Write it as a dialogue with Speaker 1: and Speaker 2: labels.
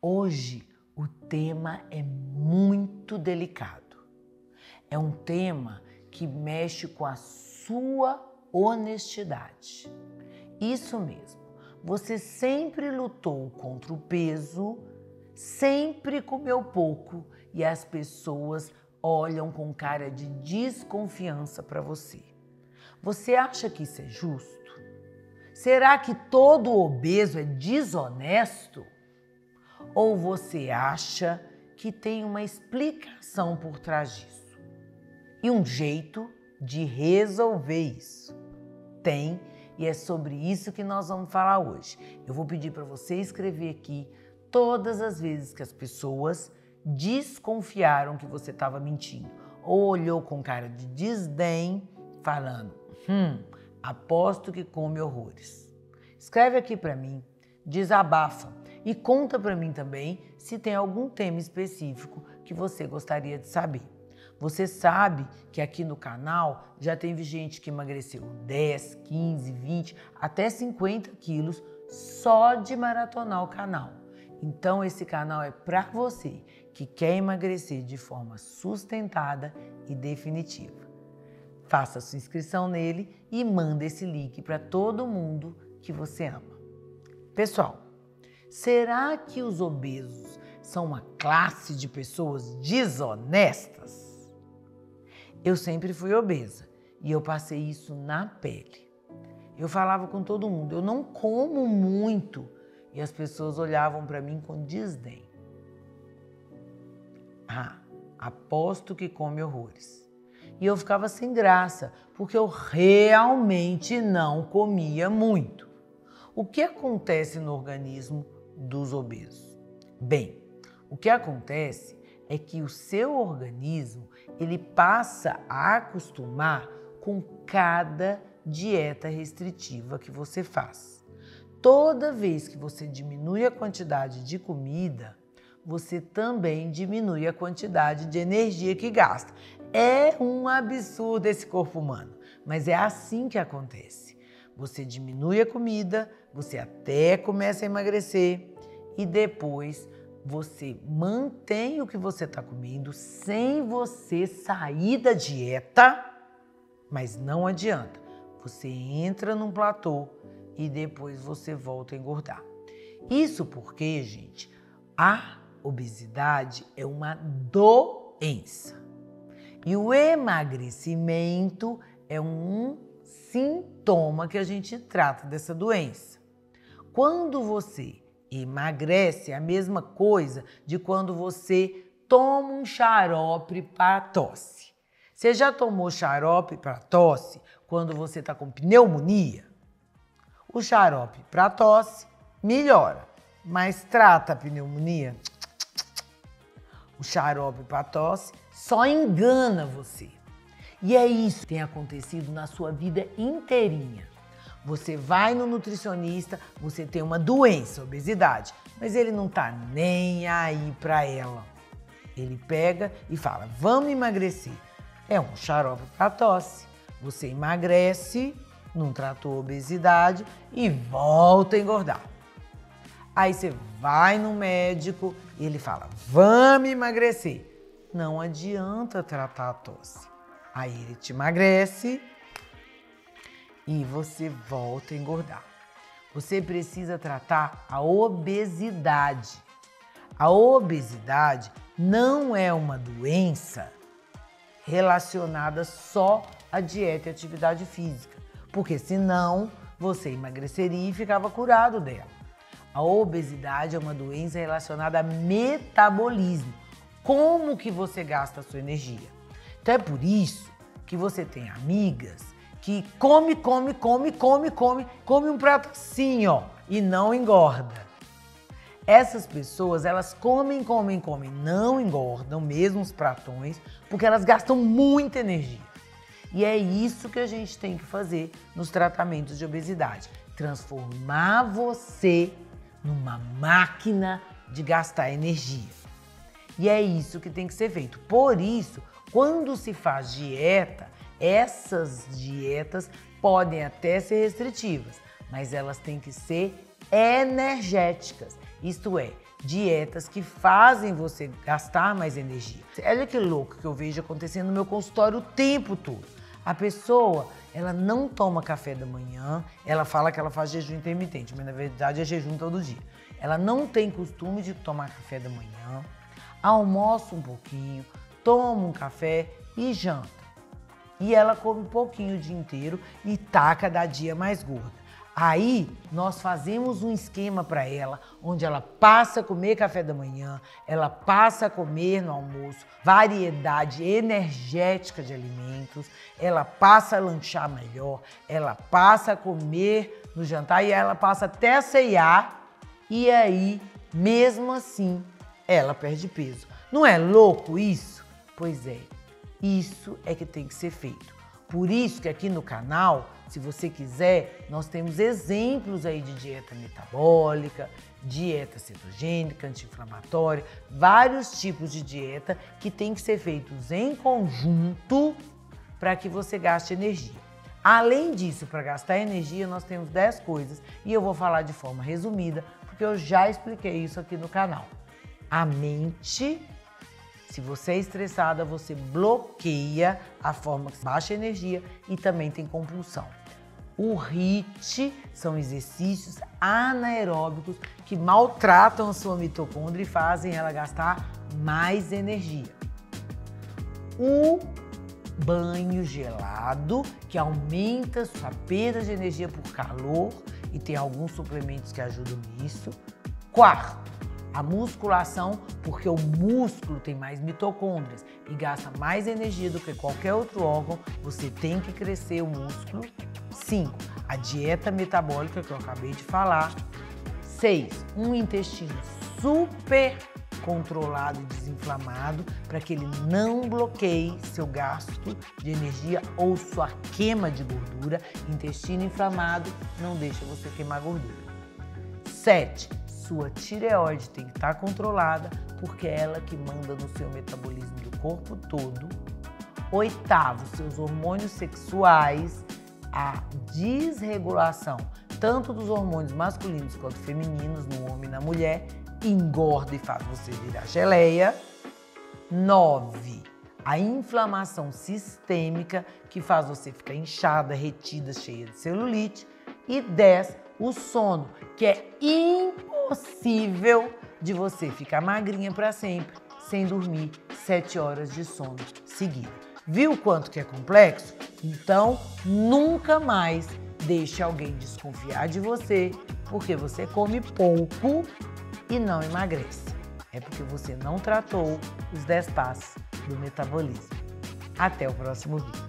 Speaker 1: Hoje o tema é muito delicado. É um tema que mexe com a sua honestidade. Isso mesmo. Você sempre lutou contra o peso, sempre comeu pouco e as pessoas olham com cara de desconfiança para você. Você acha que isso é justo? Será que todo obeso é desonesto? Ou você acha que tem uma explicação por trás disso? E um jeito de resolver isso? Tem, e é sobre isso que nós vamos falar hoje. Eu vou pedir para você escrever aqui todas as vezes que as pessoas desconfiaram que você estava mentindo ou olhou com cara de desdém, falando: Hum, aposto que come horrores. Escreve aqui para mim, desabafa e conta para mim também se tem algum tema específico que você gostaria de saber. Você sabe que aqui no canal já teve gente que emagreceu 10, 15, 20, até 50 quilos só de maratonar o canal. Então esse canal é para você que quer emagrecer de forma sustentada e definitiva. Faça sua inscrição nele e manda esse link para todo mundo que você ama. Pessoal, será que os obesos são uma classe de pessoas desonestas? Eu sempre fui obesa e eu passei isso na pele. Eu falava com todo mundo, eu não como muito e as pessoas olhavam para mim com desdém. Ah, aposto que come horrores. E eu ficava sem graça, porque eu realmente não comia muito. O que acontece no organismo dos obesos? Bem, o que acontece é que o seu organismo ele passa a acostumar com cada dieta restritiva que você faz. Toda vez que você diminui a quantidade de comida, você também diminui a quantidade de energia que gasta. É um absurdo esse corpo humano, mas é assim que acontece. Você diminui a comida, você até começa a emagrecer e depois você mantém o que você está comendo sem você sair da dieta, mas não adianta. Você entra num platô e depois você volta a engordar. Isso porque, gente, a obesidade é uma doença. E o emagrecimento é um sintoma que a gente trata dessa doença. Quando você Emagrece é a mesma coisa de quando você toma um xarope para tosse. Você já tomou xarope para tosse quando você está com pneumonia? O xarope para tosse melhora, mas trata a pneumonia. O xarope para tosse só engana você. E é isso que tem acontecido na sua vida inteirinha. Você vai no nutricionista, você tem uma doença, obesidade, mas ele não tá nem aí para ela. Ele pega e fala: "Vamos emagrecer". É um xarope para tosse. Você emagrece, não tratou obesidade e volta a engordar. Aí você vai no médico e ele fala: "Vamos emagrecer". Não adianta tratar a tosse. Aí ele te emagrece e você volta a engordar. Você precisa tratar a obesidade. A obesidade não é uma doença relacionada só à dieta e atividade física, porque senão você emagreceria e ficava curado dela. A obesidade é uma doença relacionada a metabolismo, como que você gasta a sua energia. Então é por isso que você tem amigas que come, come, come, come, come, come um prato assim, ó, e não engorda. Essas pessoas, elas comem, comem, comem, não engordam, mesmo os pratões, porque elas gastam muita energia. E é isso que a gente tem que fazer nos tratamentos de obesidade: transformar você numa máquina de gastar energia. E é isso que tem que ser feito. Por isso, quando se faz dieta, essas dietas podem até ser restritivas, mas elas têm que ser energéticas. Isto é, dietas que fazem você gastar mais energia. Olha que louco que eu vejo acontecendo no meu consultório o tempo todo. A pessoa, ela não toma café da manhã, ela fala que ela faz jejum intermitente, mas na verdade é jejum todo dia. Ela não tem costume de tomar café da manhã, almoça um pouquinho, toma um café e janta. E ela come um pouquinho o dia inteiro e tá cada dia mais gorda. Aí nós fazemos um esquema para ela, onde ela passa a comer café da manhã, ela passa a comer no almoço variedade energética de alimentos, ela passa a lanchar melhor, ela passa a comer no jantar e ela passa até a ceiar. E aí, mesmo assim, ela perde peso. Não é louco isso? Pois é, isso é que tem que ser feito. Por isso que aqui no canal, se você quiser, nós temos exemplos aí de dieta metabólica, dieta cetogênica, anti-inflamatória, vários tipos de dieta que tem que ser feitos em conjunto para que você gaste energia. Além disso, para gastar energia, nós temos 10 coisas e eu vou falar de forma resumida, porque eu já expliquei isso aqui no canal. A mente se você é estressada, você bloqueia a forma que baixa energia e também tem compulsão. O HIIT são exercícios anaeróbicos que maltratam a sua mitocôndria e fazem ela gastar mais energia. O banho gelado, que aumenta sua perda de energia por calor e tem alguns suplementos que ajudam nisso. Quarto, a musculação, porque o músculo tem mais mitocôndrias e gasta mais energia do que qualquer outro órgão, você tem que crescer o músculo. 5. A dieta metabólica que eu acabei de falar. 6. Um intestino super controlado e desinflamado para que ele não bloqueie seu gasto de energia ou sua queima de gordura. Intestino inflamado não deixa você queimar gordura. 7 sua tireoide tem que estar tá controlada, porque é ela que manda no seu metabolismo do corpo todo. Oitavo, seus hormônios sexuais, a desregulação tanto dos hormônios masculinos quanto femininos no homem e na mulher, engorda e faz você virar geleia. Nove, a inflamação sistêmica, que faz você ficar inchada, retida, cheia de celulite. E 10, o sono, que é impossível de você ficar magrinha para sempre sem dormir sete horas de sono seguida. Viu quanto que é complexo? Então, nunca mais deixe alguém desconfiar de você porque você come pouco e não emagrece. É porque você não tratou os 10 passos do metabolismo. Até o próximo vídeo.